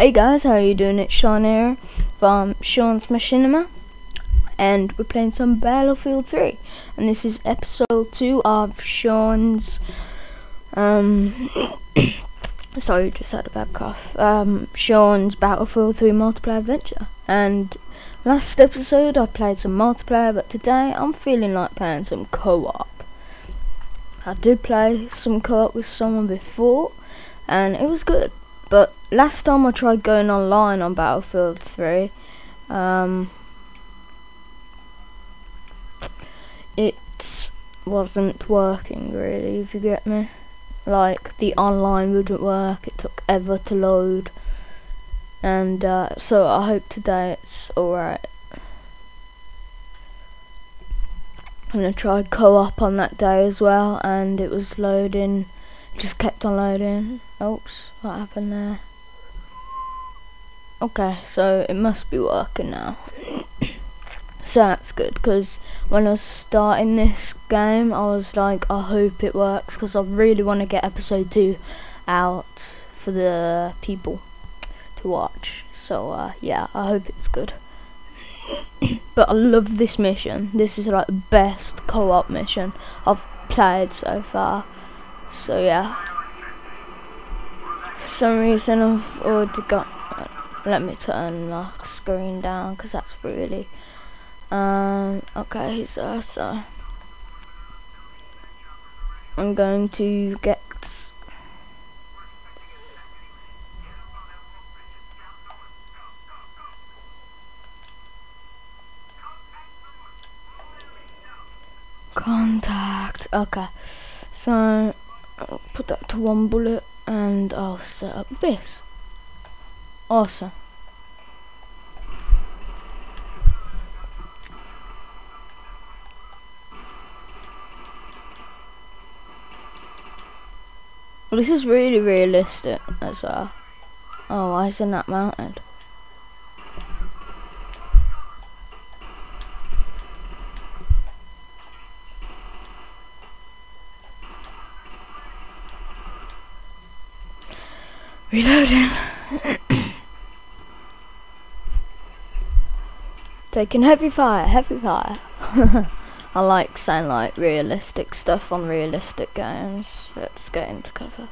Hey guys, how are you doing? It's Sean here from Sean's Machinima and we're playing some Battlefield 3 and this is episode 2 of Sean's um sorry just had a bad cough um Sean's Battlefield 3 multiplayer adventure. And last episode I played some multiplayer but today I'm feeling like playing some co-op. I did play some co-op with someone before and it was good but last time I tried going online on Battlefield 3, um, it wasn't working really, if you get me. Like, the online wouldn't work, it took ever to load. And, uh, so I hope today it's alright. I'm gonna try co-op on that day as well, and it was loading, just kept on loading. Oops. What happened there? Okay, so it must be working now. so that's good, because when I was starting this game, I was like, I hope it works, because I really want to get episode 2 out for the people to watch. So, uh, yeah, I hope it's good. but I love this mission. This is like the best co-op mission I've played so far. So, yeah. For some reason I've already got let me turn the screen down because that's really um okay so so. I'm going to get contact okay. So I'll put that to one bullet and I'll set up this. Awesome. This is really realistic as well. Oh, why isn't that mounted? Reloading. Taking heavy fire, heavy fire. I like saying like realistic stuff on realistic games. Let's get into cover.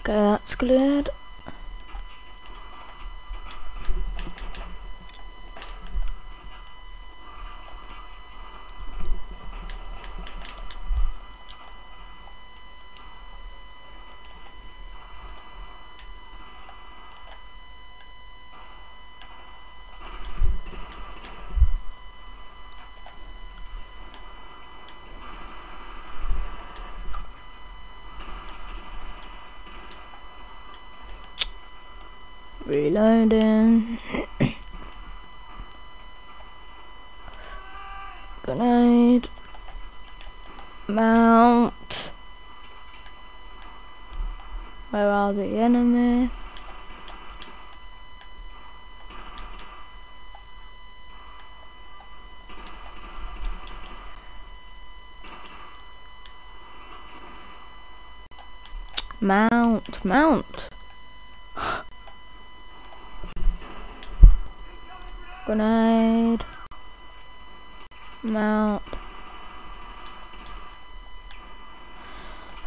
Okay, that's cleared. Reloading. Grenade. Mount. Where are the enemy? Mount, mount. Grenade. Mount.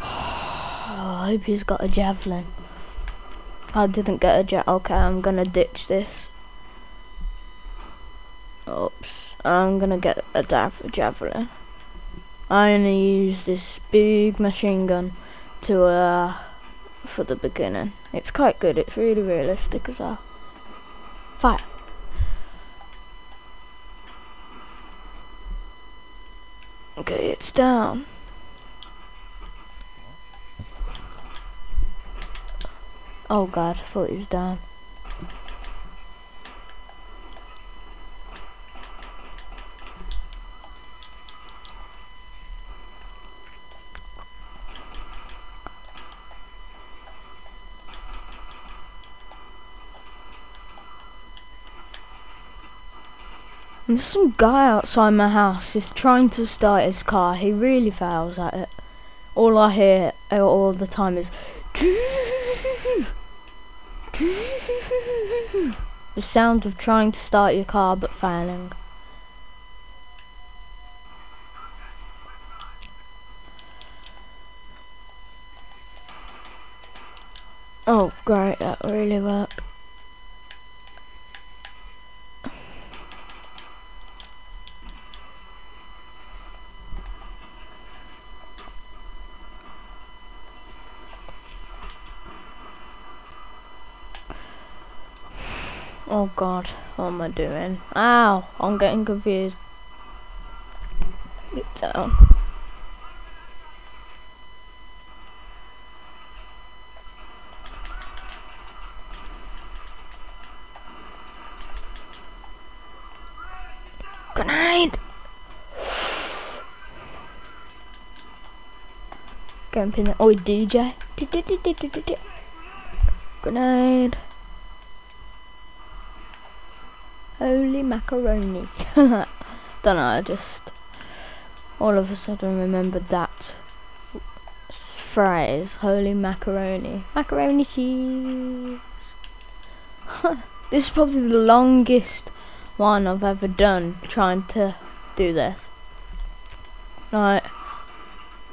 I hope he's got a javelin. I didn't get a jet. Okay, I'm gonna ditch this. Oops. I'm gonna get a javelin. I only use this big machine gun to uh for the beginning. It's quite good. It's really realistic as well. Fire. Okay, it's down. Oh god, I thought down. There's some guy outside my house. He's trying to start his car. He really fails at it. all I hear all the time is the sound of trying to start your car but failing. Oh great, that really worked. Oh god, what am I doing? Ow, I'm getting confused. Get down. Pin it. Oh, DJ. Grenade. Holy macaroni. Don't know, I just all of a sudden remembered that phrase. Holy macaroni. Macaroni cheese. this is probably the longest one I've ever done trying to do this. Right.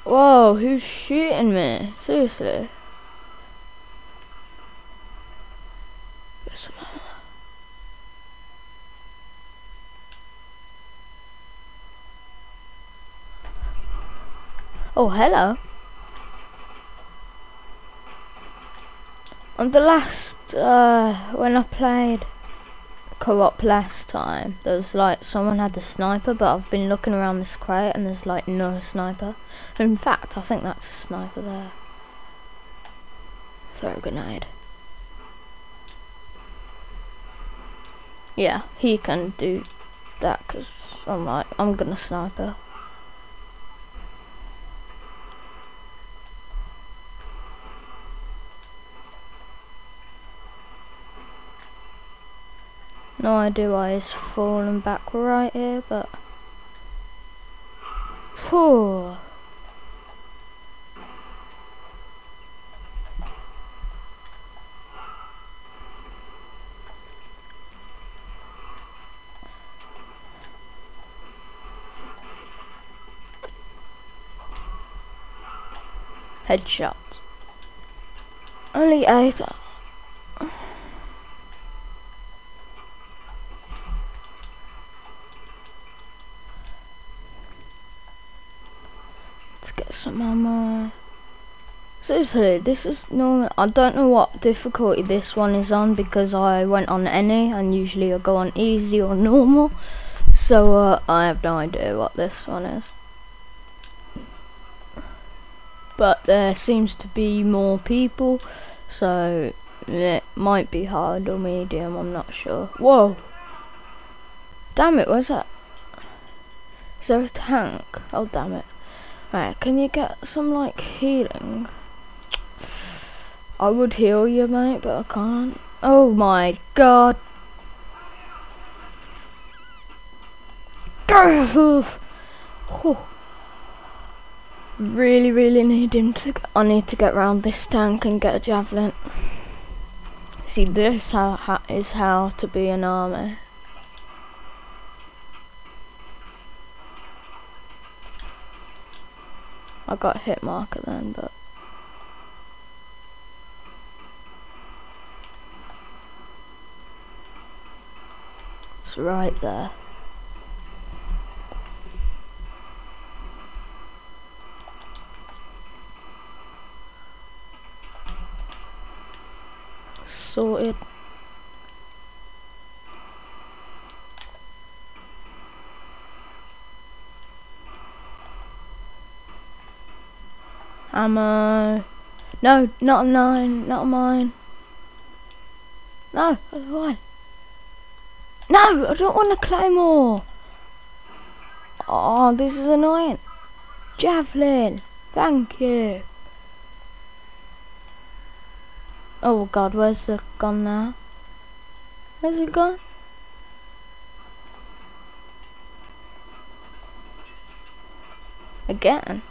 Whoa, who's shooting me? Seriously. Oh, hello. On the last, uh, when I played co-op last time, there was like, someone had a sniper, but I've been looking around this crate and there's like no sniper. In fact, I think that's a sniper there. Throw a grenade. Yeah, he can do that because I'm like, I'm gonna sniper. No idea why he's falling back right here, but... Whew. Headshot. Only eight. Some ammo. Seriously, this is normal. I don't know what difficulty this one is on because I went on any and usually I go on easy or normal. So uh, I have no idea what this one is. But there seems to be more people, so it might be hard or medium, I'm not sure. Whoa! Damn it, where's that? Is there a tank? Oh damn it. Right, can you get some like healing? I would heal you, mate, but I can't. Oh my god. really, really need him to. I need to get around this tank and get a javelin. See, this how, is how to be an army. I got a hit marker then, but it's right there. Ammo. Uh, no, not mine, not mine. No, why? No, I don't want a claymore. Oh, this is annoying. Javelin, thank you. Oh god, where's the gun now? Where's it gone? Again?